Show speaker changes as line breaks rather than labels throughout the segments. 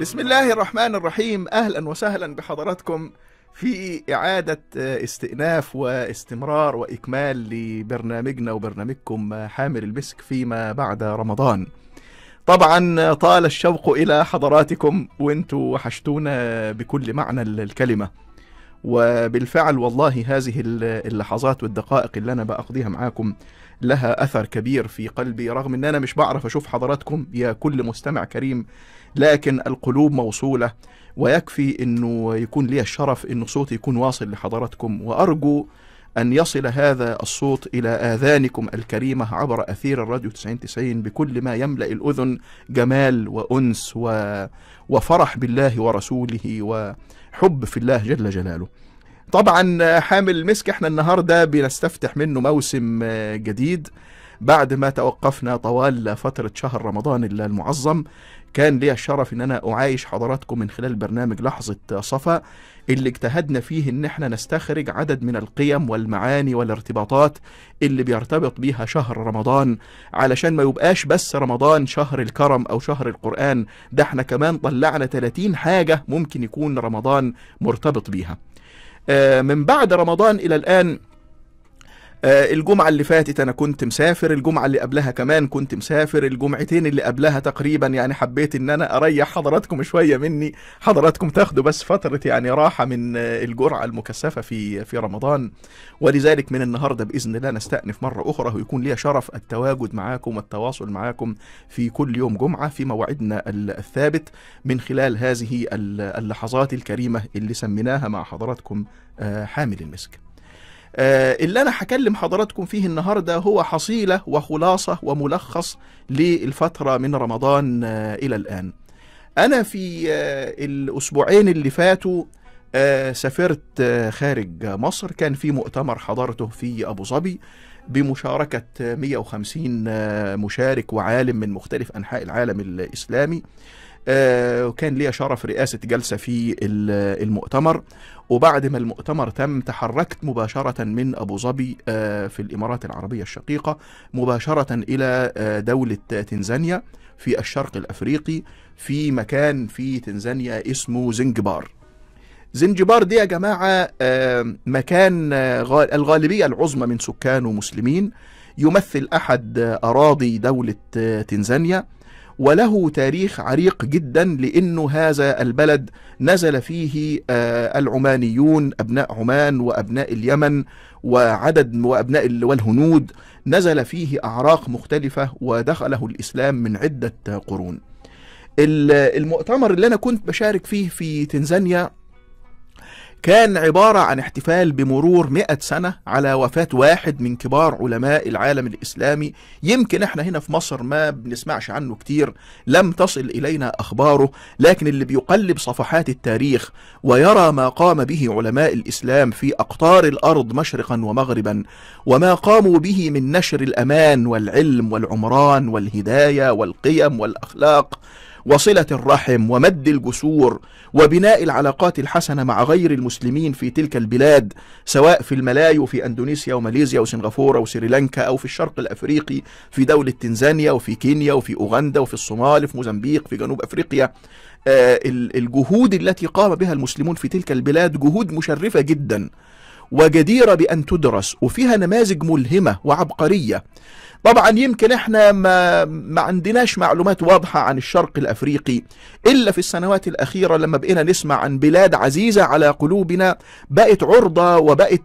بسم الله الرحمن الرحيم أهلا وسهلا بحضراتكم في إعادة استئناف واستمرار وإكمال لبرنامجنا وبرنامجكم حامل المسك فيما بعد رمضان. طبعا طال الشوق إلى حضراتكم وانتوا وحشتونا بكل معنى الكلمة. وبالفعل والله هذه اللحظات والدقائق اللي أنا بقضيها معاكم لها أثر كبير في قلبي رغم إن أنا مش بعرف أشوف حضراتكم يا كل مستمع كريم لكن القلوب موصولة ويكفي إنه يكون لي الشرف إنه صوتي يكون واصل لحضراتكم وأرجو أن يصل هذا الصوت إلى آذانكم الكريمة عبر أثير الراديو 9090 بكل ما يملأ الأذن جمال وأنس و... وفرح بالله ورسوله وحب في الله جل جلاله. طبعا حامل المسك إحنا النهارده بنستفتح منه موسم جديد. بعد ما توقفنا طوال فترة شهر رمضان المعظم كان لي الشرف إن أنا أعايش حضراتكم من خلال برنامج لحظة صفا اللي اجتهدنا فيه إن إحنا نستخرج عدد من القيم والمعاني والارتباطات اللي بيرتبط بيها شهر رمضان. علشان ما يبقاش بس رمضان شهر الكرم أو شهر القرآن ده إحنا كمان طلعنا 30 حاجة ممكن يكون رمضان مرتبط بيها. آه من بعد رمضان إلى الآن آه الجمعة اللي فاتت أنا كنت مسافر الجمعة اللي قبلها كمان كنت مسافر الجمعتين اللي قبلها تقريبا يعني حبيت إن أنا أريح حضراتكم شوية مني حضراتكم تاخدوا بس فترة يعني راحة من آه الجرعة المكثفة في في رمضان. ولذلك من النهاردة بإذن الله نستأنف مرة أخرى ويكون لي شرف التواجد معاكم والتواصل معاكم في كل يوم جمعة في موعدنا الثابت من خلال هذه اللحظات الكريمة اللي سميناها مع حضراتكم آه حامل المسك. اللي أنا هكلم حضراتكم فيه النهارده هو حصيلة وخلاصة وملخص للفترة من رمضان إلى الآن. أنا في الأسبوعين اللي فاتوا سافرت خارج مصر كان في مؤتمر حضرته في أبو ظبي بمشاركة 150 مشارك وعالم من مختلف أنحاء العالم الإسلامي. وكان لي شرف رئاسة جلسة في المؤتمر. وبعد ما المؤتمر تم تحركت مباشرة من أبو ظبي في الإمارات العربية الشقيقة مباشرة إلى دولة تنزانيا في الشرق الأفريقي في مكان في تنزانيا اسمه زنجبار. زنجبار دي يا جماعة مكان الغالبية العظمى من سكانه مسلمين يمثل أحد أراضي دولة تنزانيا. وله تاريخ عريق جدا لأنه هذا البلد نزل فيه العمانيون أبناء عمان وأبناء اليمن وعدد وأبناء والهنود نزل فيه أعراق مختلفة ودخله الإسلام من عدة قرون. المؤتمر اللي أنا كنت بشارك فيه في تنزانيا كان عبارة عن احتفال بمرور مئة سنة على وفاة واحد من كبار علماء العالم الإسلامي. يمكن إحنا هنا في مصر ما بنسمعش عنه كتير لم تصل إلينا أخباره لكن اللي بيقلب صفحات التاريخ ويرى ما قام به علماء الإسلام في أقطار الأرض مشرقا ومغربا وما قاموا به من نشر الأمان والعلم والعمران والهداية والقيم والأخلاق. وصلة الرحم ومد الجسور وبناء العلاقات الحسنة مع غير المسلمين في تلك البلاد سواء في الملايو وفي أندونيسيا وماليزيا وسنغافورة وسريلانكا أو في الشرق الأفريقي في دولة تنزانيا وفي كينيا وفي أوغندا وفي الصومال في موزمبيق في جنوب أفريقيا. آه الجهود التي قام بها المسلمون في تلك البلاد جهود مشرفة جدا وجديرة بأن تدرس وفيها نماذج ملهمة وعبقرية. طبعا يمكن إحنا ما, ما عندناش معلومات واضحة عن الشرق الأفريقي إلا في السنوات الأخيرة لما بقينا نسمع عن بلاد عزيزة على قلوبنا بقت عرضة وبقت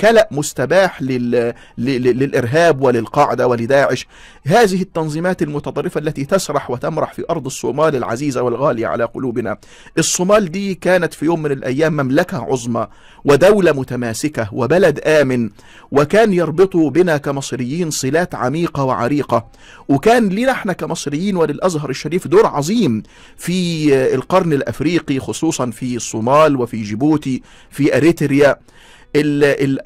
كلأ مستباح لل... للإرهاب وللقاعدة ولداعش. هذه التنظيمات المتطرفة التي تسرح وتمرح في أرض الصومال العزيزة والغالية على قلوبنا. الصومال دي كانت في يوم من الأيام مملكة عظمى ودولة متماسكة وبلد آمن وكان يربط بنا كمصريين صلة صلات عميقة وعريقة. وكان لنا إحنا كمصريين وللأزهر الشريف دور عظيم في القرن الأفريقي خصوصا في الصومال وفي جيبوتي في أريتريا.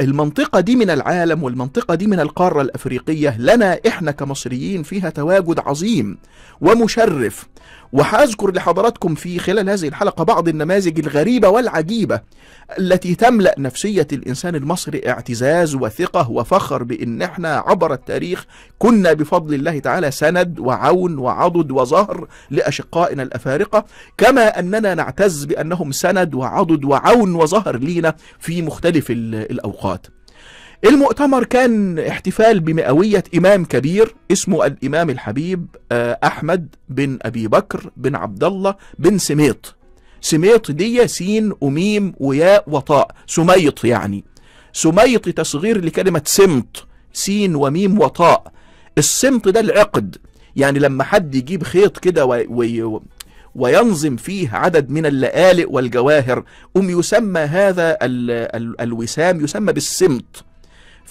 المنطقة دي من العالم والمنطقة دي من القارة الأفريقية. لنا إحنا كمصريين فيها تواجد عظيم ومشرف. وهذكر لحضراتكم في خلال هذه الحلقة بعض النماذج الغريبة والعجيبة التي تملأ نفسية الإنسان المصري اعتزاز وثقة وفخر بأن إحنا عبر التاريخ كنا بفضل الله تعالى سند وعون وعضد وظهر لأشقائنا الأفارقة كما أننا نعتز بأنهم سند وعضد وعون وظهر لينا في مختلف الأوقات. المؤتمر كان احتفال بمئوية إمام كبير اسمه الإمام الحبيب أحمد بن أبي بكر بن عبد الله بن سميط. سميط دي سين وميم وياء وطاء. سميط يعني. سميط تصغير لكلمة سمط. سين وميم وطاء. السمط ده العقد. يعني لما حد يجيب خيط كده وي وي وينظم فيه عدد من اللآلئ والجواهر أم يسمى هذا ال ال الوسام يسمى بالسمط.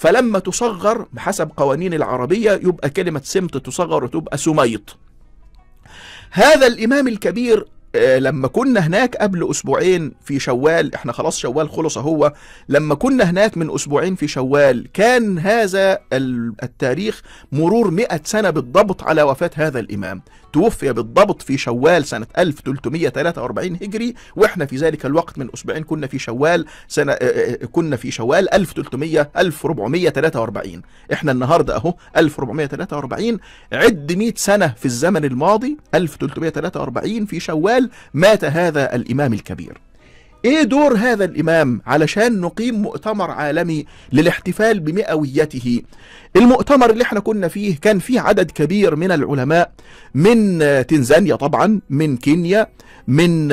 فلما تصغر بحسب قوانين العربية يبقى كلمة سمط تصغر وتبقى سميط. هذا الإمام الكبير لما كنا هناك قبل أسبوعين في شوال إحنا خلاص شوال خلص أهو لما كنا هناك من أسبوعين في شوال كان هذا التاريخ مرور مئة سنة بالضبط على وفاة هذا الإمام. توفي بالضبط في شوال سنة 1343 هجري وإحنا في ذلك الوقت من أسبوعين كنا في شوال سنة كنا في شوال 1300 1443 إحنا النهارده أهو 1443 عد 100 سنة في الزمن الماضي 1343 في شوال مات هذا الإمام الكبير. إيه دور هذا الإمام علشان نقيم مؤتمر عالمي للاحتفال بمئويته؟ المؤتمر اللي إحنا كنا فيه كان فيه عدد كبير من العلماء من تنزانيا طبعا من كينيا من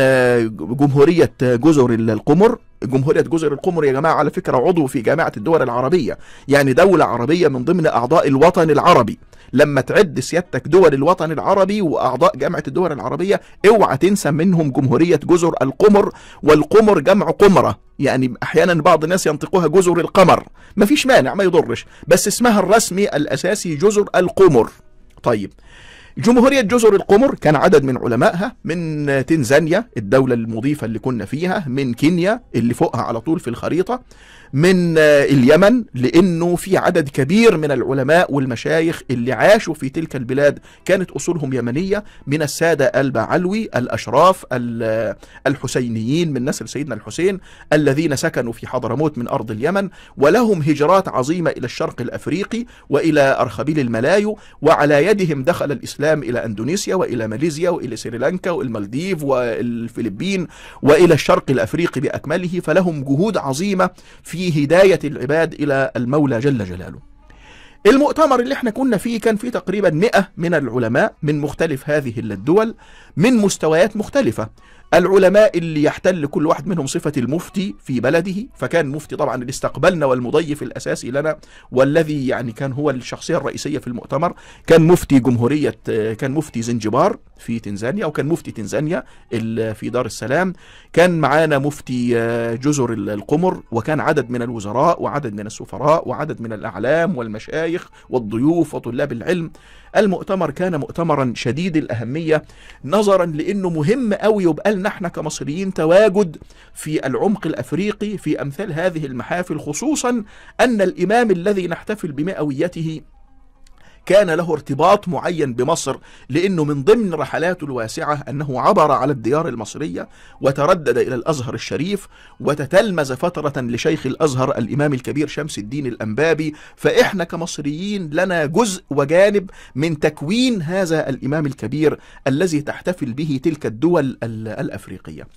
جمهورية جزر القمر. جمهورية جزر القمر يا جماعة على فكرة عضو في جامعة الدول العربية يعني دولة عربية من ضمن أعضاء الوطن العربي. لما تعد سيادتك دول الوطن العربي وأعضاء جامعة الدول العربية اوعى تنسى منهم جمهورية جزر القمر والقمر جمع قمرة. يعني أحيانا بعض الناس ينطقوها جزر القمر. مفيش مانع ما يضرش. بس اسمها الرسمي الأساسي جزر القمر. طيب جمهورية جزر القمر كان عدد من علمائها من تنزانيا الدولة المضيفة اللي كنا فيها من كينيا اللي فوقها على طول في الخريطة. من اليمن لأنه في عدد كبير من العلماء والمشايخ اللي عاشوا في تلك البلاد كانت أصولهم يمنية من السادة البعلوي الأشراف الحسينيين من نسل سيدنا الحسين الذين سكنوا في حضرموت من أرض اليمن ولهم هجرات عظيمة إلى الشرق الأفريقي وإلى أرخبيل الملايو وعلى يدهم دخل الإسلام إلى أندونيسيا وإلى ماليزيا وإلى سريلانكا والمالديف والفلبين وإلى الشرق الأفريقي بأكمله فلهم جهود عظيمة في في هداية العباد إلى المولى جل جلاله. المؤتمر اللي إحنا كنا فيه كان فيه تقريبا 100 من العلماء من مختلف هذه الدول من مستويات مختلفة. العلماء اللي يحتل كل واحد منهم صفة المفتي في بلده فكان مفتي طبعا اللي استقبلنا والمضيف الأساسي لنا والذي يعني كان هو الشخصية الرئيسية في المؤتمر. كان مفتي جمهورية كان مفتي زنجبار في تنزانيا وكان مفتي تنزانيا في دار السلام. كان معانا مفتي جزر القمر وكان عدد من الوزراء وعدد من السفراء وعدد من الأعلام والمشايخ والضيوف وطلاب العلم. المؤتمر كان مؤتمرا شديد الأهمية نظرا لأنه مهم قوي يبقى لنا إحنا كمصريين تواجد في العمق الأفريقي في أمثال هذه المحافل خصوصا أن الإمام الذي نحتفل بمئويته كان له ارتباط معين بمصر لأنه من ضمن رحلاته الواسعة أنه عبر على الديار المصرية وتردد إلى الأزهر الشريف وتتلمذ فترة لشيخ الأزهر الإمام الكبير شمس الدين الأنبابي. فإحنا كمصريين لنا جزء وجانب من تكوين هذا الإمام الكبير الذي تحتفل به تلك الدول الأفريقية.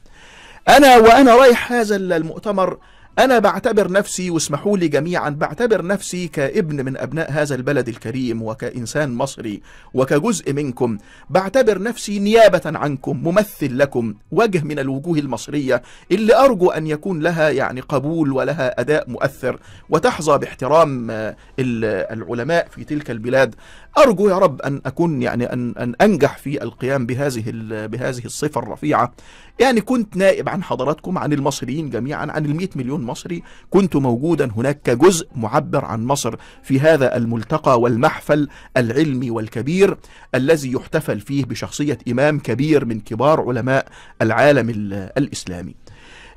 أنا وأنا رايح هذا المؤتمر أنا بعتبر نفسي واسمحوا لي جميعا بعتبر نفسي كابن من أبناء هذا البلد الكريم وكإنسان مصري وكجزء منكم. بعتبر نفسي نيابة عنكم ممثل لكم وجه من الوجوه المصرية اللي أرجو أن يكون لها يعني قبول ولها أداء مؤثر. وتحظى باحترام العلماء في تلك البلاد. أرجو يا رب أن أكون يعني أن, أن أنجح في القيام بهذه بهذه الصفة الرفيعة. يعني كنت نائب عن حضراتكم عن المصريين جميعا عن المئة مليون مصري. كنت موجودا هناك كجزء معبر عن مصر في هذا الملتقى والمحفل العلمي والكبير الذي يحتفل فيه بشخصية إمام كبير من كبار علماء العالم الإسلامي.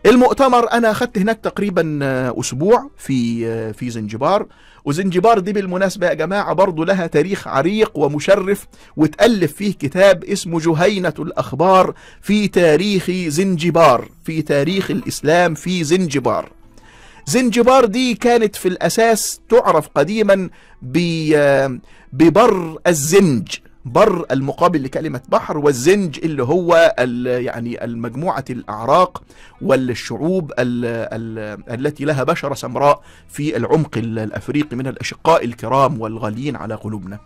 المؤتمر أنا أخذت هناك تقريبا آه، أسبوع في آه، في زنجبار. وزنجبار دي بالمناسبة يا جماعة برضو لها تاريخ عريق ومشرف وتألف فيه كتاب اسمه جهينة الأخبار في تاريخ زنجبار في تاريخ الإسلام في زنجبار. زنجبار دي كانت في الأساس تعرف قديما ب- ببر الزنج. بر المقابل لكلمة بحر والزنج اللي هو يعني المجموعة الأعراق والشعوب ال ال التي لها بشرة سمراء في العمق ال- الأفريقي من الأشقاء الكرام والغاليين على قلوبنا.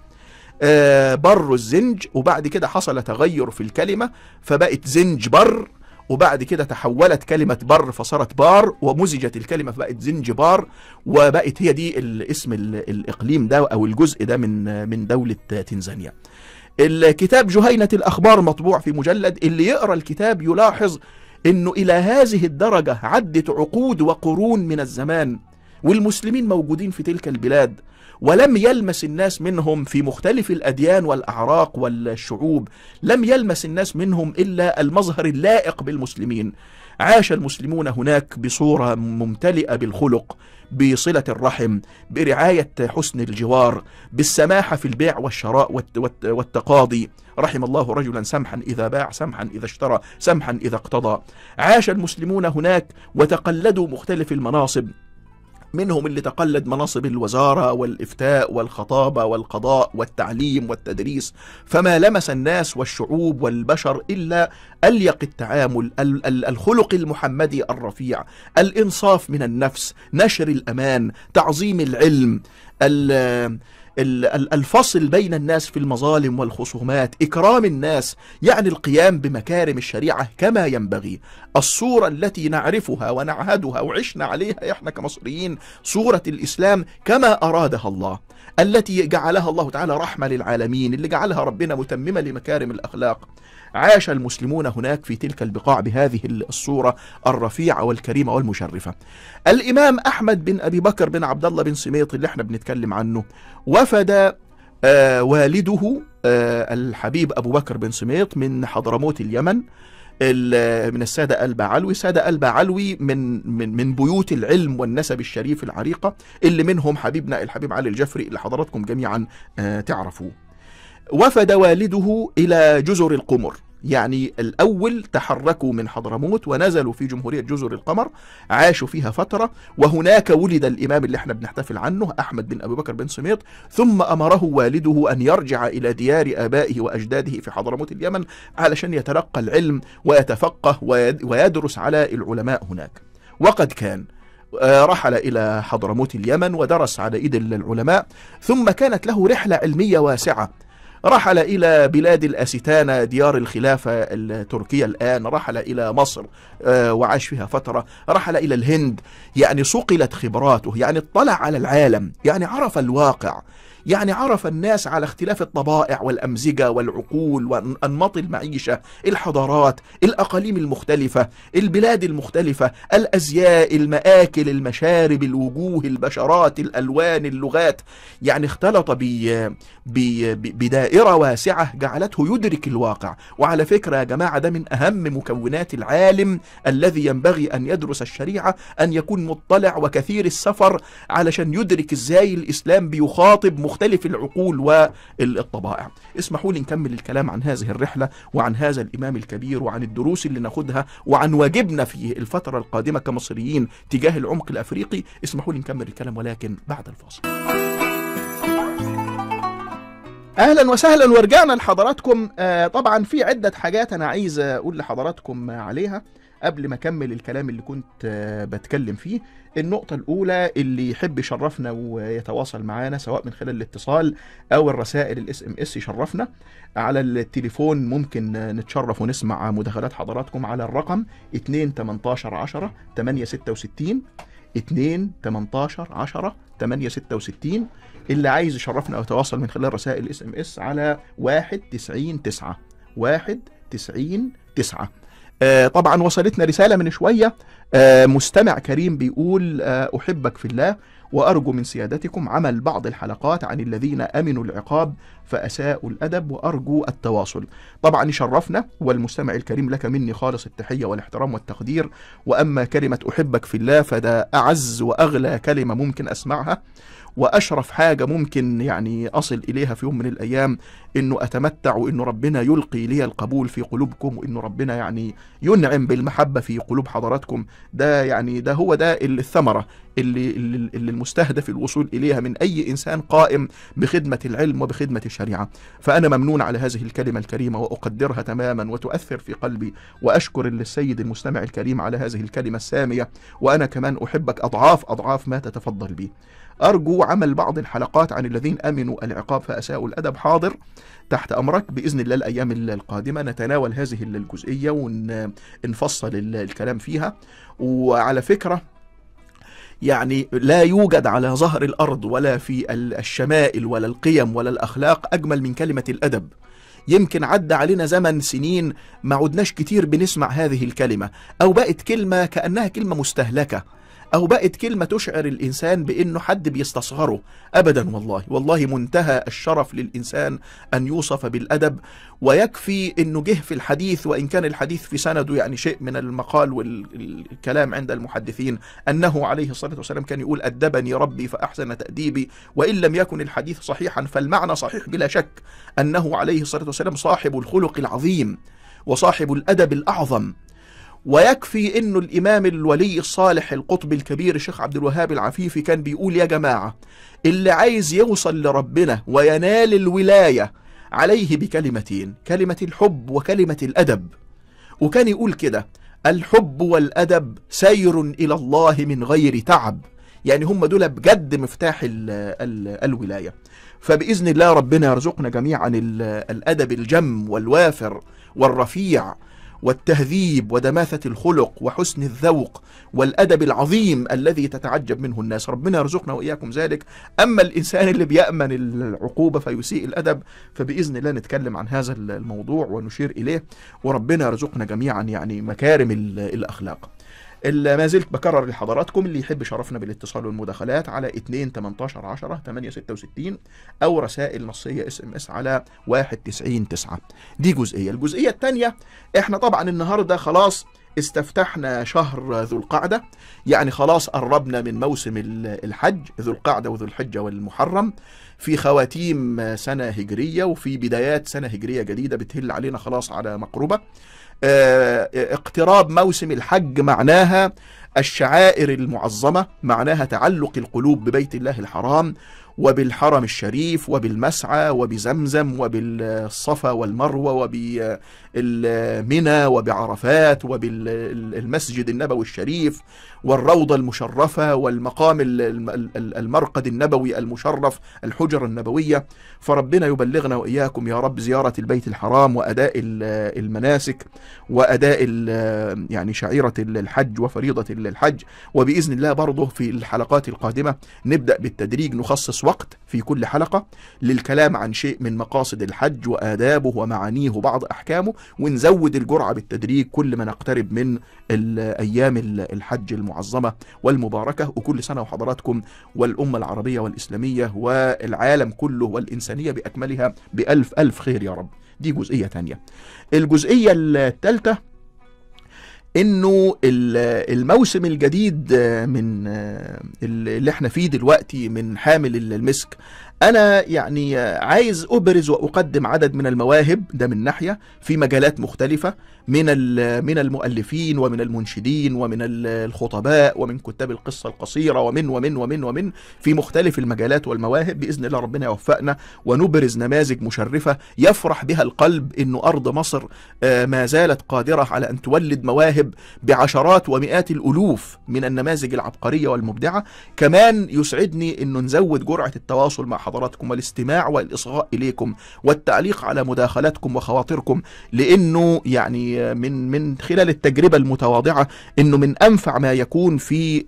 آه، بر الزنج وبعد كده حصل تغير في الكلمة فبقت زنج بر وبعد كده تحولت كلمة بر فصارت بار ومزجت الكلمة فبقت زنجبار وبقت هي دي الاسم ال- الإقليم ده أو الجزء ده من من دولة تنزانيا. الكتاب جهينة الأخبار مطبوع في مجلد اللي يقرأ الكتاب يلاحظ أنه إلى هذه الدرجة عدت عقود وقرون من الزمان والمسلمين موجودين في تلك البلاد ولم يلمس الناس منهم في مختلف الأديان والأعراق والشعوب لم يلمس الناس منهم إلا المظهر اللائق بالمسلمين. عاش المسلمون هناك بصورة ممتلئة بالخلق بصلة الرحم برعاية حسن الجوار بالسماحة في البيع والشراء والت- والت- والتقاضي. رحم الله رجلا سمحا إذا باع سمحا إذا اشترى سمحا إذا اقتضى. عاش المسلمون هناك وتقلدوا مختلف المناصب. منهم اللي تقلد مناصب الوزارة والإفتاء والخطابة والقضاء والتعليم والتدريس فما لمس الناس والشعوب والبشر إلا أليق التعامل ال- ال- الخلق المحمدي الرفيع الإنصاف من النفس نشر الأمان تعظيم العلم ال- ال- ال- الفصل بين الناس في المظالم والخصومات إكرام الناس يعني القيام بمكارم الشريعة كما ينبغي. الصورة التي نعرفها ونعهدها وعشنا عليها إحنا كمصريين صورة الإسلام كما أرادها الله. التي جعلها الله تعالى رحمة للعالمين اللي جعلها ربنا متممة لمكارم الأخلاق. عاش المسلمون هناك في تلك البقاع بهذه الصورة الرفيعة والكريمة والمشرفة. الإمام أحمد بن أبي بكر بن عبد الله بن سميط اللي إحنا بنتكلم عنه وفد آه والده آه الحبيب أبو بكر بن سميط من حضرموت اليمن. ال- من السادة ألبا علوي. سادة ألبا علوي من, من, من بيوت العلم والنسب الشريف العريقة اللي منهم حبيبنا الحبيب علي الجفري اللي حضراتكم جميعا آه تعرفوه. وفد والده إلى جزر القمر. يعني الأول تحركوا من حضرموت ونزلوا في جمهورية جزر القمر عاشوا فيها فترة وهناك ولد الإمام اللي إحنا بنحتفل عنه أحمد بن أبي بكر بن سميط ثم أمره والده أن يرجع إلى ديار آبائه وأجداده في حضرموت اليمن علشان يتلقى العلم ويتفقه ويد- ويدرس على العلماء هناك. وقد كان آه، رحل إلى حضرموت اليمن ودرس على إيد العلماء ثم كانت له رحلة علمية واسعة. رحل إلى بلاد الأستانة ديار الخلافة التركية الآن رحل إلى مصر آه، وعاش فيها فترة. رحل إلى الهند يعني صقلت خبراته يعني اطلع على العالم يعني عرف الواقع. يعني عرف الناس على اختلاف الطبائع والأمزجة والعقول وأنماط المعيشة الحضارات الأقاليم المختلفة البلاد المختلفة الأزياء المآكل المشارب الوجوه البشرات الألوان اللغات. يعني اختلط ب بدائرة واسعة جعلته يدرك الواقع. وعلى فكرة يا جماعة ده من أهم مكونات العالم الذي ينبغي أن يدرس الشريعة أن يكون مطلع وكثير السفر علشان يدرك إزاي الإسلام بيخاطب مختلف العقول والطبائع. اسمحوا لي نكمل الكلام عن هذه الرحلة وعن هذا الإمام الكبير وعن الدروس اللي ناخدها وعن واجبنا في الفترة القادمة كمصريين تجاه العمق الأفريقي. اسمحوا لي نكمل الكلام ولكن بعد الفاصل. أهلا وسهلا ورجعنا لحضراتكم. آه طبعا في عدة حاجات أنا عايز أقول لحضراتكم عليها. قبل ما أكمل الكلام اللي كنت آه بتكلم فيه النقطة الأولى اللي يحب يشرفنا ويتواصل معانا سواء من خلال الاتصال أو الرسائل ال SMS يشرفنا على التليفون ممكن نتشرف ونسمع مداخلات حضراتكم على الرقم 2 18 10 8 66 2 18 10 8 66 اللي عايز يشرفنا أو يتواصل من خلال رسائل ال SMS على 1 90 9 1 90 9 آه طبعا وصلتنا رسالة من شوية. آه مستمع كريم بيقول آه أحبك في الله وأرجو من سيادتكم عمل بعض الحلقات عن الذين أمنوا العقاب فأساءوا الأدب وأرجو التواصل. طبعا شرفنا والمستمع الكريم لك مني خالص التحية والاحترام والتقدير. وأما كلمة أحبك في الله فده أعز وأغلى كلمة ممكن أسمعها. وأشرف حاجة ممكن يعني أصل إليها في يوم من الأيام إنه أتمتع وإنه ربنا يلقي لي القبول في قلوبكم وإنه ربنا يعني ينعم بالمحبة في قلوب حضراتكم. ده يعني ده هو ده الثمرة اللي, اللي, المستهدف الوصول إليها من أي إنسان قائم بخدمة العلم وبخدمة الشريعة. فأنا ممنون على هذه الكلمة الكريمة وأقدرها تماما وتؤثر في قلبي وأشكر السيد المستمع الكريم على هذه الكلمة السامية. وأنا كمان أحبك أضعاف أضعاف ما تتفضل به أرجو عمل بعض الحلقات عن الذين أمنوا العقاب فأساءوا الأدب. حاضر. تحت أمرك. بإذن الله الأيام القادمة نتناول هذه الجزئية ونفصل الكلام فيها. وعلى فكرة يعني لا يوجد على ظهر الأرض ولا في الشمائل ولا القيم ولا الأخلاق أجمل من كلمة الأدب. يمكن عدى علينا زمن سنين ما عدناش كتير بنسمع هذه الكلمة أو بقت كلمة كأنها كلمة مستهلكة. أو بقت كلمة تشعر الإنسان بأنه حد بيستصغره. أبدا والله. والله منتهى الشرف للإنسان أن يوصف بالأدب ويكفي أنه جه في الحديث وإن كان الحديث في سنده يعني شيء من المقال والكلام عند المحدثين أنه عليه الصلاة والسلام كان يقول أدبني ربي فأحسن تأديبي وإن لم يكن الحديث صحيحا فالمعنى صحيح بلا شك أنه عليه الصلاة والسلام صاحب الخلق العظيم وصاحب الأدب الأعظم. ويكفي انه الإمام الولي الصالح القطب الكبير الشيخ عبد الوهاب العفيفي كان بيقول يا جماعة اللي عايز يوصل لربنا وينال الولاية عليه بكلمتين كلمة الحب وكلمة الأدب. وكان يقول كده الحب والأدب سير إلى الله من غير تعب. يعني هم دول بجد مفتاح ال ال الولاية. فبإذن الله ربنا يرزقنا جميعا الأدب الجم والوافر والرفيع والتهذيب ودماثة الخلق وحسن الذوق والأدب العظيم الذي تتعجب منه الناس. ربنا يرزقنا وإياكم ذلك. أما الإنسان اللي بيأمن العقوبة فيسيء الأدب فبإذن الله نتكلم عن هذا الموضوع ونشير إليه. وربنا يرزقنا جميعا يعني مكارم الأخلاق. ما زلت بكرر لحضراتكم اللي يحب شرفنا بالاتصال والمداخلات على 2 18 10 8 66 أو رسائل نصية SMS على 1 90 9 دي جزئية. الجزئية الثانية إحنا طبعا النهارده خلاص استفتحنا شهر ذو القعدة. يعني خلاص قربنا من موسم الحج ذو القعدة وذو الحجة والمحرم. في خواتيم سنة هجرية وفي بدايات سنة هجرية جديدة بتهل علينا خلاص على مقربة. اقتراب موسم الحج معناها الشعائر المعظمة معناها تعلق القلوب ببيت الله الحرام. وبالحرم الشريف وبالمسعى وبزمزم وبالصفا والمروة وبالمنى وبعرفات وبالمسجد النبوي الشريف والروضة المشرفة والمقام المرقد النبوي المشرف الحجر النبوية. فربنا يبلغنا وإياكم يا رب زيارة البيت الحرام وأداء المناسك وأداء يعني شعيرة الحج وفريضة الحج. وبإذن الله برضه في الحلقات القادمة نبدأ بالتدريج نخصص وقت في كل حلقة للكلام عن شيء من مقاصد الحج وآدابه ومعانيه وبعض أحكامه ونزود الجرعة بالتدريج كل ما نقترب من أيام الحج المعظمة والمباركة وكل سنة وحضراتكم والأمة العربية والإسلامية والعالم كله والإنسانية بأكملها بألف ألف خير يا رب. دي جزئية تانية. الجزئية الثالثة إنه الموسم الجديد من اللي إحنا فيه دلوقتي من حامل المسك أنا يعني عايز أبرز وأقدم عدد من المواهب ده من ناحية في مجالات مختلفة من من المؤلفين ومن المنشدين ومن الخطباء ومن كتاب القصة القصيرة ومن ومن ومن ومن في مختلف المجالات والمواهب بإذن الله ربنا يوفقنا ونبرز نماذج مشرفة يفرح بها القلب انه أرض مصر ما زالت قادرة على أن تولد مواهب بعشرات ومئات الألوف من النماذج العبقرية والمبدعة. كمان يسعدني إنه نزود جرعة التواصل مع حضراتكم والاستماع والإصغاء إليكم والتعليق على مداخلاتكم وخواطركم لأنه يعني من من خلال التجربة المتواضعة أنه من أنفع ما يكون في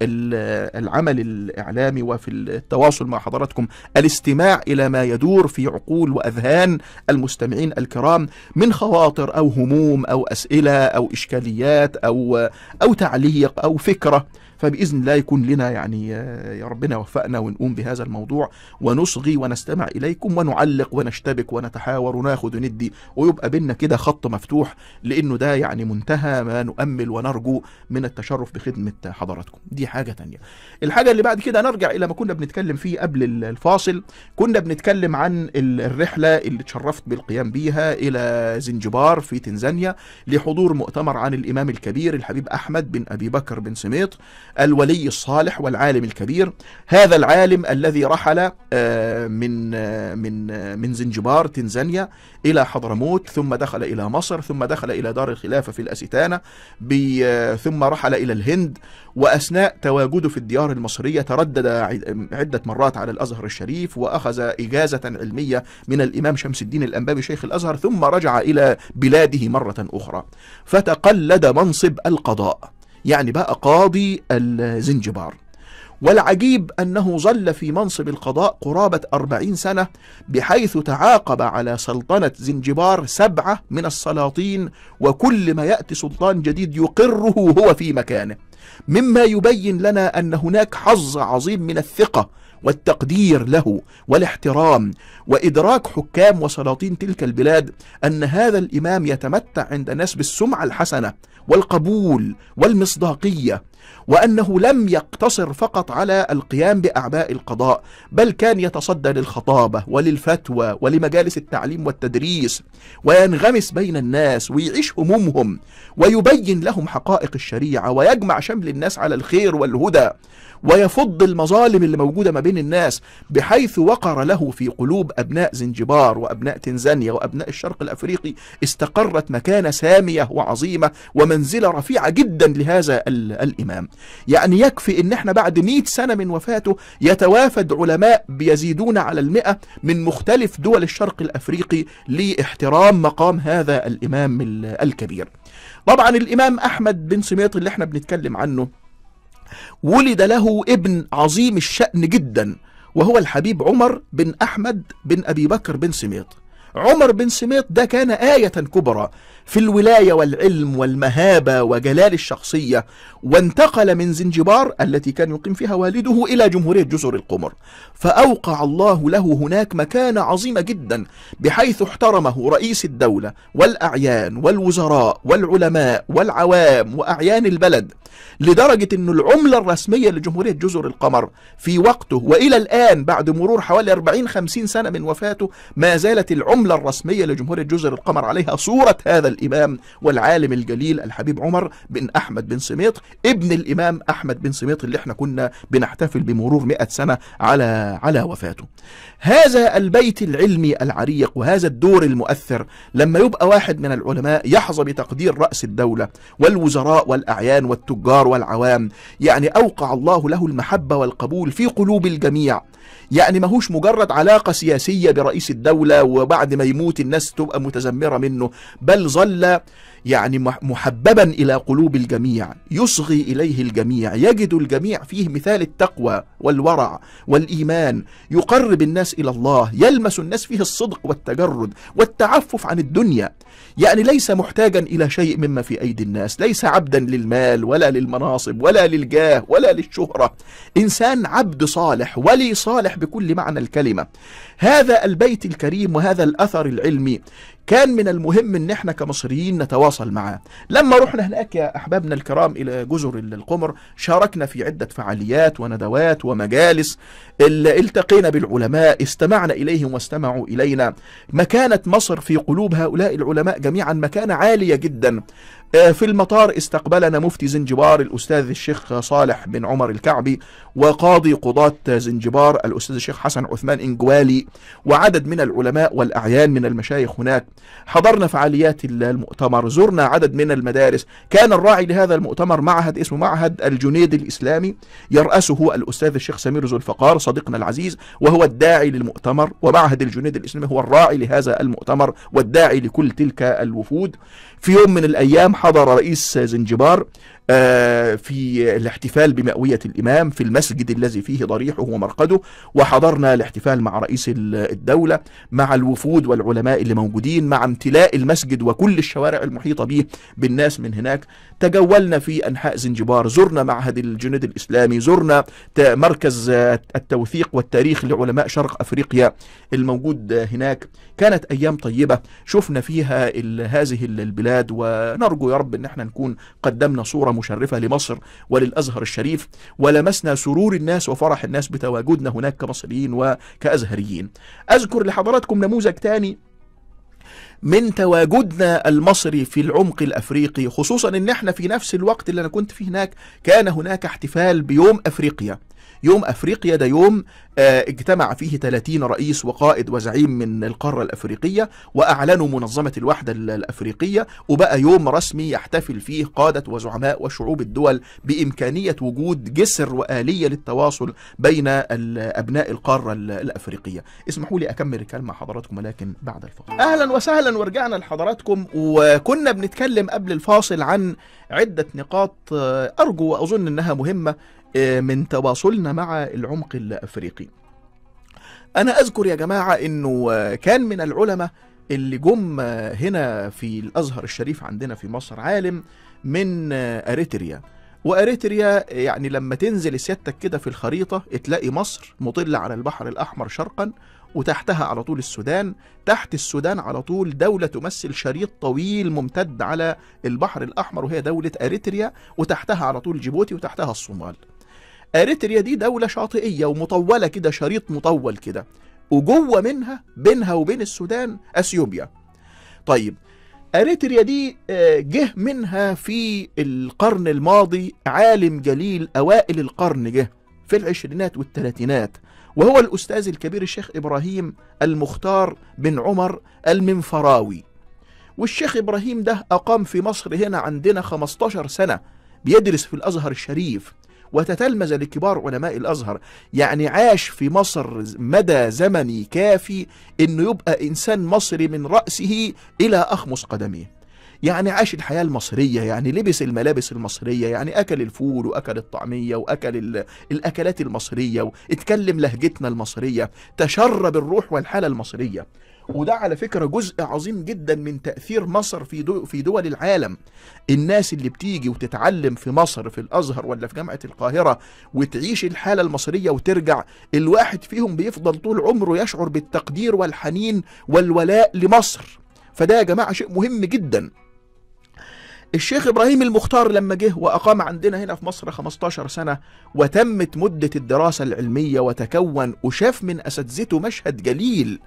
العمل الإعلامي وفي التواصل مع حضراتكم. الاستماع إلى ما يدور في عقول وأذهان المستمعين الكرام من خواطر أو هموم أو أسئلة أو إشكاليات أو أو تعليق أو فكرة. فبإذن الله يكون لنا يعني آه، يا ربنا يوفقنا ونقوم بهذا الموضوع ونصغي ونستمع إليكم ونعلق ونشتبك ونتحاور وناخد وندي ويبقى بينا كده خط مفتوح لأنه ده يعني منتهى ما نؤمل ونرجو من التشرف بخدمة حضراتكم. دي حاجة تانية. الحاجة اللي بعد كده نرجع إلى ما كنا بنتكلم فيه قبل الفاصل. كنا بنتكلم عن ال- الرحلة اللي تشرفت بالقيام بيها إلى زنجبار في تنزانيا لحضور مؤتمر عن الإمام الكبير الحبيب أحمد بن أبي بكر بن سميط. الولي الصالح والعالم الكبير. هذا العالم الذي رحل آه، من آه، من آه، من زنجبار تنزانيا إلى حضرموت ثم دخل إلى مصر ثم دخل إلى دار الخلافة في آه، ثم رحل إلى الهند وأثناء تواجده في الديار المصرية تردد عد- عدة مرات على الأزهر الشريف وأخذ إجازة علمية من الإمام شمس الدين الأنبابي شيخ الأزهر ثم رجع إلى بلاده مرة أخرى. فتقلد منصب القضاء. يعني بقى قاضي الزنجبار. والعجيب أنه ظل في منصب القضاء قرابة أربعين سنة بحيث تعاقب على سلطنة زنجبار سبعة من السلاطين وكل ما يأتي سلطان جديد يقره هو في مكانه. مما يبين لنا أن هناك حظ عظيم من الثقة والتقدير له والاحترام. وإدراك حكام وسلاطين تلك البلاد أن هذا الإمام يتمتع عند الناس بالسمعة الحسنة والقبول والمصداقية وأنه لم يقتصر فقط على القيام بأعباء القضاء بل كان يتصدى للخطابة وللفتوى ولمجالس التعليم والتدريس وينغمس بين الناس ويعيش همومهم ويبين لهم حقائق الشريعة ويجمع شمل الناس على الخير والهدى. ويفض المظالم اللي موجودة ما بين الناس بحيث وقر له في قلوب أبناء زنجبار وأبناء تنزانيا وأبناء الشرق الأفريقي استقرت مكانة سامية وعظيمة ومنزلة رفيعة جدا لهذا ال- الإمام. يعني يكفي إن إحنا بعد مئة سنة من وفاته يتوافد علماء بيزيدون على المئة من مختلف دول الشرق الأفريقي لاحترام مقام هذا الإمام ال- الكبير. طبعا الإمام أحمد بن سميط اللي إحنا بنتكلم عنه ولد له ابن عظيم الشأن جدا وهو الحبيب عمر بن أحمد بن أبي بكر بن سميط. عمر بن سميط ده كان آية كبرى في الولاية والعلم والمهابة وجلال الشخصية وانتقل من زنجبار التي كان يقيم فيها والده إلى جمهورية جزر القمر. فأوقع الله له هناك مكانة عظيمة جدا بحيث احترمه رئيس الدولة والأعيان والوزراء والعلماء والعوام وأعيان البلد لدرجة أن العملة الرسمية لجمهورية جزر القمر في وقته وإلى الآن بعد مرور حوالي 40-50 سنة من وفاته ما زالت العملة الرسمية لجمهورية جزر القمر عليها صورة هذا الإمام والعالم الجليل الحبيب عمر بن أحمد بن سميط ابن الإمام أحمد بن سميط اللي إحنا كنا بنحتفل بمرور 100 سنة على على وفاته. هذا البيت العلمي العريق وهذا الدور المؤثر لما يبقى واحد من العلماء يحظى بتقدير رأس الدولة والوزراء والأعيان والتجار والعوام يعني أوقع الله له المحبة والقبول في قلوب الجميع. يعني ماهوش مجرد علاقة سياسية برئيس الدولة وبعد ما يموت الناس تبقى متذمرة منه بل ظل يعني مح- محببا إلى قلوب الجميع يصغي إليه الجميع يجد الجميع فيه مثال التقوى والورع والإيمان يقرب الناس إلى الله يلمس الناس فيه الصدق والتجرد والتعفف عن الدنيا. يعني ليس محتاجا إلى شيء مما في أيدي الناس ليس عبدا للمال ولا للمناصب ولا للجاه ولا للشهرة. إنسان عبد صالح ولي صالح بكل معنى الكلمة. هذا البيت الكريم وهذا الأثر العلمي كان من المهم إن إحنا كمصريين نتواصل معاه. لما رحنا هناك يا أحبابنا الكرام إلى جزر القمر شاركنا في عدة فعاليات وندوات ومجالس ال- التقينا بالعلماء استمعنا إليهم واستمعوا إلينا. مكانة مصر في قلوب هؤلاء العلماء جميعا مكانة عالية جدا. في المطار استقبلنا مفتي زنجبار الأستاذ الشيخ صالح بن عمر الكعبي وقاضي قضاة زنجبار الأستاذ الشيخ حسن عثمان إنجوالي وعدد من العلماء والأعيان من المشايخ هناك. حضرنا فعاليات المؤتمر زرنا عدد من المدارس. كان الراعي لهذا المؤتمر معهد اسمه معهد الجنيد الإسلامي يرأسه الأستاذ الشيخ سمير ذو الفقار صديقنا العزيز وهو الداعي للمؤتمر ومعهد الجنيد الإسلامي هو الراعي لهذا المؤتمر والداعي لكل تلك الوفود. في يوم من الأيام حضر رئيس زنجبار في الاحتفال بمئوية الإمام في المسجد الذي فيه ضريحه ومرقده وحضرنا الاحتفال مع رئيس ال- الدولة مع الوفود والعلماء اللي موجودين مع امتلاء المسجد وكل الشوارع المحيطة به بالناس من هناك. تجولنا في أنحاء زنجبار زرنا معهد الجنود الإسلامي زرنا مركز التوثيق والتاريخ لعلماء شرق أفريقيا الموجود هناك. كانت أيام طيبة شفنا فيها هذه البلاد ونرجو يا رب أن إحنا نكون قدمنا صورة مشرفة لمصر وللأزهر الشريف ولمسنا سرور الناس وفرح الناس بتواجدنا هناك كمصريين وكأزهريين. أذكر لحضراتكم نموذج تاني من تواجدنا المصري في العمق الأفريقي خصوصا إن إحنا في نفس الوقت اللي أنا كنت فيه هناك كان هناك احتفال بيوم أفريقيا. يوم أفريقيا ده يوم آه، اجتمع فيه 30 رئيس وقائد وزعيم من القارة الأفريقية وأعلنوا منظمة الوحدة الأفريقية وبقى يوم رسمي يحتفل فيه قادة وزعماء وشعوب الدول بإمكانية وجود جسر وآلية للتواصل بين أبناء القارة الأفريقية. اسمحوا لي أكمل الكلام مع حضراتكم ولكن بعد الفاصل. أهلا وسهلا ورجعنا لحضراتكم وكنا بنتكلم قبل الفاصل عن عدة نقاط آه، أرجو وأظن إنها مهمة من تواصلنا مع العمق الأفريقي. أنا أذكر يا جماعة إنه آه، كان من العلماء اللي جم آه، هنا في الأزهر الشريف عندنا في مصر عالم من أريتريا. وأريتريا يعني لما تنزل سيادتك كده في الخريطة تلاقي مصر مطلة على البحر الأحمر شرقا وتحتها على طول السودان. تحت السودان على طول دولة تمثل شريط طويل ممتد على البحر الأحمر وهي دولة أريتريا وتحتها على طول جيبوتي وتحتها الصومال. أريتريا دي دولة شاطئية ومطولة كده شريط مطول كده وجوه منها بينها وبين السودان أثيوبيا. طيب أريتريا دي آه، جه منها في القرن الماضي عالم جليل أوائل القرن جه في العشرينات والثلاثينات وهو الأستاذ الكبير الشيخ إبراهيم المختار بن عمر المنفراوي. والشيخ إبراهيم ده أقام في مصر هنا عندنا 15 سنة بيدرس في الأزهر الشريف. وتتلمذ لكبار علماء الأزهر. يعني عاش في مصر مدى زمني كافي أنه يبقى إنسان مصري من رأسه إلى أخمص قدميه. يعني عاش الحياة المصرية يعني لبس الملابس المصرية يعني أكل الفول وأكل الطعمية وأكل الأكلات المصرية واتكلم لهجتنا المصرية تشرب الروح والحالة المصرية. وده على فكرة جزء عظيم جدا من تأثير مصر في دو في دول العالم. الناس اللي بتيجي وتتعلم في مصر في الأزهر ولا في جامعة القاهرة وتعيش الحالة المصرية وترجع الواحد فيهم بيفضل طول عمره يشعر بالتقدير والحنين والولاء لمصر. فده يا جماعة شيء مهم جدا. الشيخ إبراهيم المختار لما جه وأقام عندنا هنا في مصر 15 سنة وتمت مدة الدراسة العلمية وتكون وشاف من أساتذته مشهد جليل.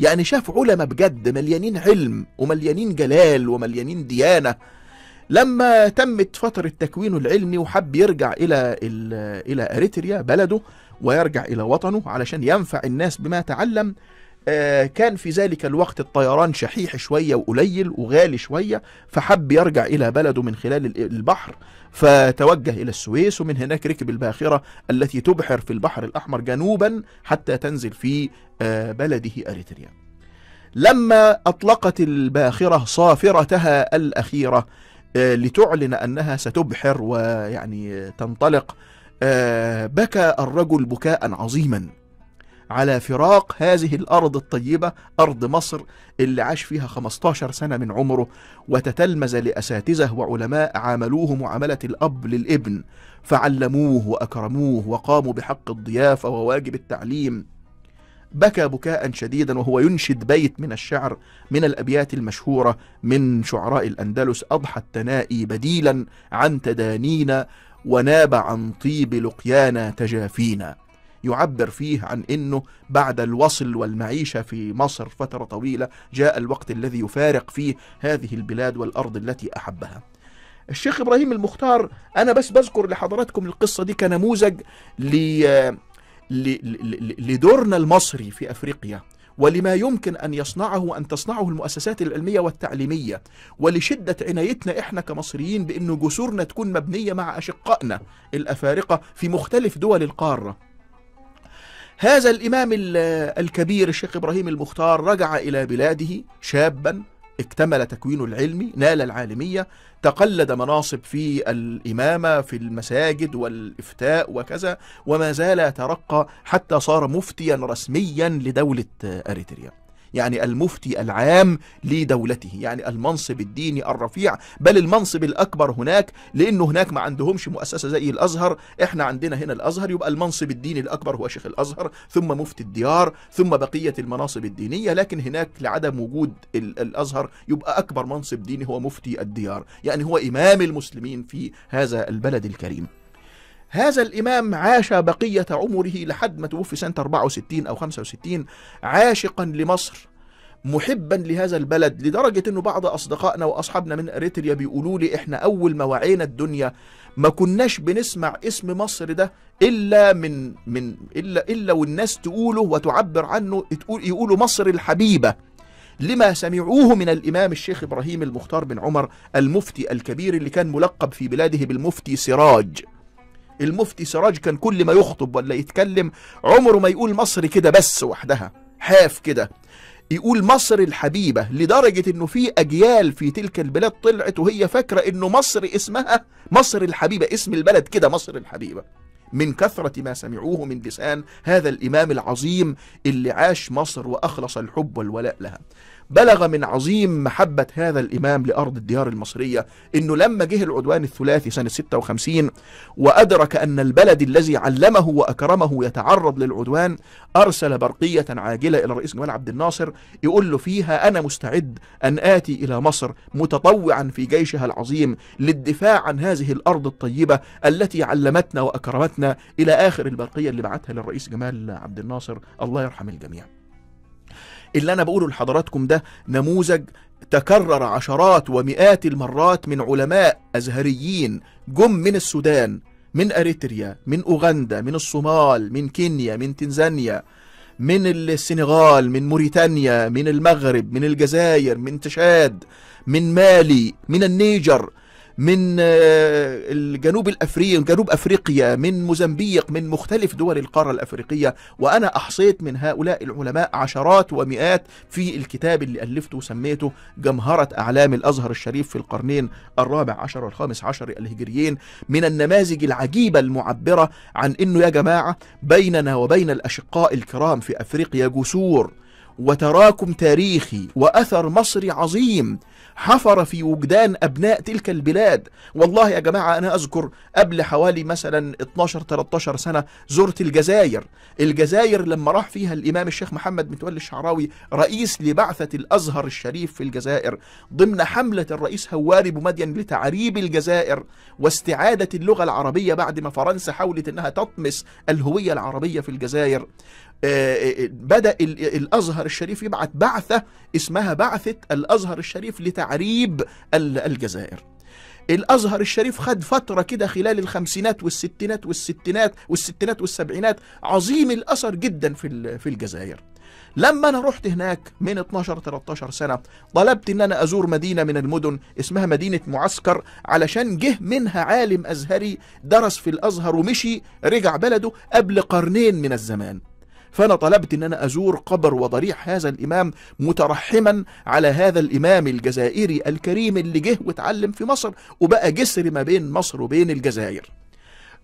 يعني شاف علماء بجد مليانين علم ومليانين جلال ومليانين ديانة. لما تمت فترة تكوينه العلمي وحب يرجع إلى إلى أريتريا بلده ويرجع إلى وطنه علشان ينفع الناس بما تعلم كان في ذلك الوقت الطيران شحيح شوية وقليل وغالي شوية فحب يرجع إلى بلده من خلال البحر فتوجه إلى السويس ومن هناك ركب الباخرة التي تبحر في البحر الأحمر جنوبا حتى تنزل في آه، بلده أريتريا. لما أطلقت الباخرة صافرتها الأخيرة آه، لتعلن أنها ستبحر ويعني تنطلق بكى الرجل بكاء عظيما. على فراق هذه الأرض الطيبة أرض مصر اللي عاش فيها 15 سنة من عمره وتتلمذ لأساتذة وعلماء عاملوه معاملة الأب للابن فعلموه وأكرموه وقاموا بحق الضيافة وواجب التعليم. بكى بكاء شديدا وهو ينشد بيت من الشعر من الأبيات المشهورة من شعراء الأندلس أضحى التنائي بديلا عن تدانينا وناب عن طيب لقيانا تجافينا. يعبر فيه عن أنه بعد الوصل والمعيشة في مصر فترة طويلة جاء الوقت الذي يفارق فيه هذه البلاد والأرض التي أحبها. الشيخ إبراهيم المختار أنا بس بذكر لحضراتكم القصة دي كنموذج ل... لدورنا المصري في أفريقيا ولما يمكن أن يصنعه وأن تصنعه المؤسسات العلمية والتعليمية ولشدة عنايتنا إحنا كمصريين بأن جسورنا تكون مبنية مع أشقائنا الأفارقة في مختلف دول القارة. هذا الإمام الكبير الشيخ إبراهيم المختار رجع إلى بلاده شابا اكتمل تكوينه العلمي نال العالمية تقلد مناصب في الإمامة في المساجد والإفتاء وكذا وما زال يترقى حتى صار مفتيا رسميا لدولة أريتريا. يعني المفتي العام لدولته يعني المنصب الديني الرفيع. بل المنصب الأكبر هناك لأنه هناك ما عندهمش مؤسسة زي الأزهر. إحنا عندنا هنا الأزهر يبقى المنصب الديني الأكبر هو شيخ الأزهر ثم مفتي الديار ثم بقية المناصب الدينية. لكن هناك لعدم وجود ال- الأزهر يبقى أكبر منصب ديني هو مفتي الديار. يعني هو إمام المسلمين في هذا البلد الكريم. هذا الإمام عاش بقية عمره لحد ما توفي سنة 64 أو 65 عاشقا لمصر محبا لهذا البلد لدرجة أنه بعض أصدقائنا وأصحابنا من أريتريا بيقولوا لي إحنا أول ما وعينا الدنيا ما كناش بنسمع اسم مصر ده إلا من من إلا إلا والناس تقوله وتعبر عنه تقول يقولوا مصر الحبيبة. لما سمعوه من الإمام الشيخ إبراهيم المختار بن عمر المفتي الكبير اللي كان ملقب في بلاده بالمفتي سراج. المفتي سراج كان كل ما يخطب ولا يتكلم عمره ما يقول مصر كده بس وحدها حاف كده. يقول مصر الحبيبة لدرجة إنه في أجيال في تلك البلاد طلعت وهي فاكرة إنه مصر اسمها مصر الحبيبة اسم البلد كده مصر الحبيبة. من كثرة ما سمعوه من لسان هذا الإمام العظيم اللي عاش مصر وأخلص الحب والولاء لها. بلغ من عظيم محبة هذا الإمام لأرض الديار المصرية إنه لما جه العدوان الثلاثي سنة 56 وأدرك أن البلد الذي علمه وأكرمه يتعرض للعدوان أرسل برقية عاجلة إلى الرئيس جمال عبد الناصر يقول له فيها أنا مستعد أن آتي إلى مصر متطوعا في جيشها العظيم للدفاع عن هذه الأرض الطيبة التي علمتنا وأكرمتنا إلى آخر البرقية اللي بعتها للرئيس جمال عبد الناصر. الله يرحم الجميع. اللي أنا بقوله لحضراتكم ده نموذج تكرر عشرات ومئات المرات من علماء أزهريين جم من السودان من أريتريا من أوغندا من الصومال من كينيا من تنزانيا من السنغال من موريتانيا من المغرب من الجزائر من تشاد من مالي من النيجر. من الجنوب الأفريقي جنوب أفريقيا من موزمبيق من مختلف دول القارة الأفريقية وأنا أحصيت من هؤلاء العلماء عشرات ومئات في الكتاب اللي ألفته وسميته جمهرة أعلام الأزهر الشريف في القرنين الرابع عشر والخامس عشر الهجريين من النماذج العجيبة المعبرة عن إنه يا جماعة بيننا وبين الأشقاء الكرام في أفريقيا جسور وتراكم تاريخي وأثر مصري عظيم. حفر في وجدان أبناء تلك البلاد. والله يا جماعة أنا أذكر قبل حوالي مثلا 12 13 سنة زرت الجزائر. الجزائر لما راح فيها الإمام الشيخ محمد متولي الشعراوي رئيس لبعثة الأزهر الشريف في الجزائر ضمن حملة الرئيس هواري بومدين لتعريب الجزائر واستعادة اللغة العربية بعد ما فرنسا حاولت إنها تطمس الهوية العربية في الجزائر. بدأ الأزهر الشريف يبعث بعثة اسمها بعثة الأزهر الشريف لتعريب الجزائر. الأزهر الشريف خد فترة كده خلال الخمسينات والستينات والستينات والستينات والسبعينات عظيم الأثر جدا في في الجزائر. لما أنا رحت هناك من 12 13 سنة طلبت إن أنا أزور مدينة من المدن اسمها مدينة معسكر علشان جه منها عالم أزهري درس في الأزهر ومشي رجع بلده قبل قرنين من الزمان. فأنا طلبت أن أنا أزور قبر وضريح هذا الإمام مترحما على هذا الإمام الجزائري الكريم اللي جه واتعلم في مصر وبقى جسر ما بين مصر وبين الجزائر.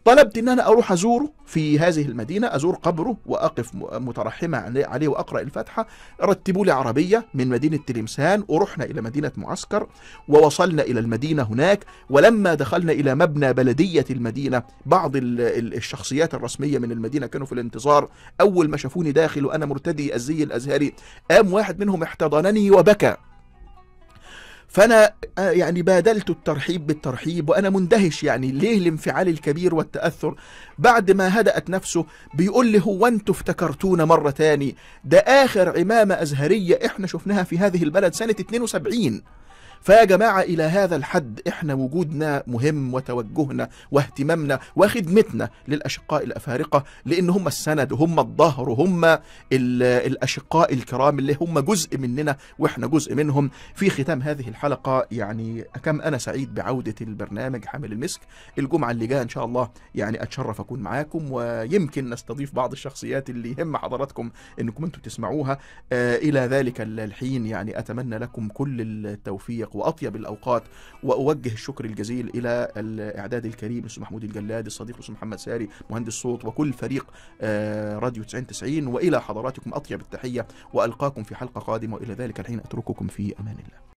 طلبت إن أنا أروح أزوره في هذه المدينة أزور قبره وأقف مترحمة عليه وأقرأ الفاتحة. رتبوا لي عربية من مدينة تلمسان ورحنا إلى مدينة معسكر ووصلنا إلى المدينة هناك. ولما دخلنا إلى مبنى بلدية المدينة بعض الشخصيات الرسمية من المدينة كانوا في الانتظار. أول ما شافوني داخل وأنا مرتدي الزي الأزهري قام واحد منهم احتضنني وبكى. فأنا يعني بادلت الترحيب بالترحيب وأنا مندهش يعني ليه الانفعال الكبير والتأثر. بعد ما هدأت نفسه بيقول لي هو أنتوا افتكرتونا مرة تاني؟ ده آخر عمامة أزهرية إحنا شفناها في هذه البلد سنة 72 فيا جماعة إلى هذا الحد إحنا وجودنا مهم وتوجهنا واهتمامنا وخدمتنا للأشقاء الأفارقة لأن هم السند هم الظهر هم الأشقاء الكرام اللي هم جزء مننا وإحنا جزء منهم. في ختام هذه الحلقة يعني كم أنا سعيد بعودة البرنامج حامل المسك. الجمعة اللي جاية إن شاء الله يعني أتشرف أكون معاكم ويمكن نستضيف بعض الشخصيات اللي يهم حضراتكم أنكم أنتم تسمعوها. آه إلى ذلك الحين يعني أتمنى لكم كل التوفيق الدقائق وأطيب الأوقات وأوجه الشكر الجزيل إلى الإعداد الكريم الأستاذ محمود الجلاد الصديق الأستاذ محمد ساري مهندس صوت وكل فريق آه، راديو 9090 وإلى حضراتكم أطيب التحية وألقاكم في حلقة قادمة وإلى ذلك الحين أترككم في أمان الله.